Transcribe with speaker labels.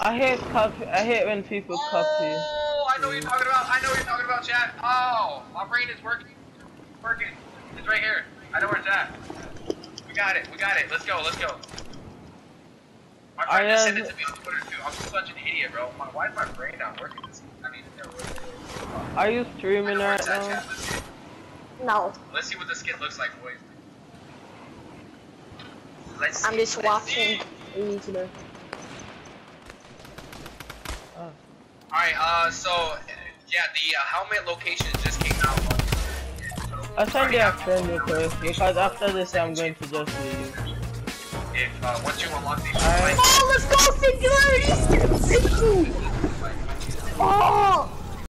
Speaker 1: I hate copy. I hate when people copy.
Speaker 2: Oh, I know what you're talking about. I know what you're talking about, chat. Oh, my brain is working. Working. It's right here. I know where it's at. We got it. We got it. Let's go. Let's go. My friend
Speaker 1: I,
Speaker 2: just sent it to me on Twitter too. I'm such an idiot, bro. My, why is my brain not working? This, I need to know. what-
Speaker 1: Are you streaming
Speaker 2: know
Speaker 1: right
Speaker 2: it's at,
Speaker 1: now?
Speaker 2: Let's.
Speaker 3: No,
Speaker 2: Let's see what the skin looks like, boys. Let's.
Speaker 3: I'm just
Speaker 2: let's
Speaker 3: watching
Speaker 2: see.
Speaker 3: YouTube.
Speaker 2: Alright, uh, so, yeah, the uh, helmet location just came out.
Speaker 1: I'll send you a friend request because after this I'm going to just leave.
Speaker 2: If, uh, once you unlock the
Speaker 1: Alright.
Speaker 3: Oh, let's go singularity!